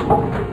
you.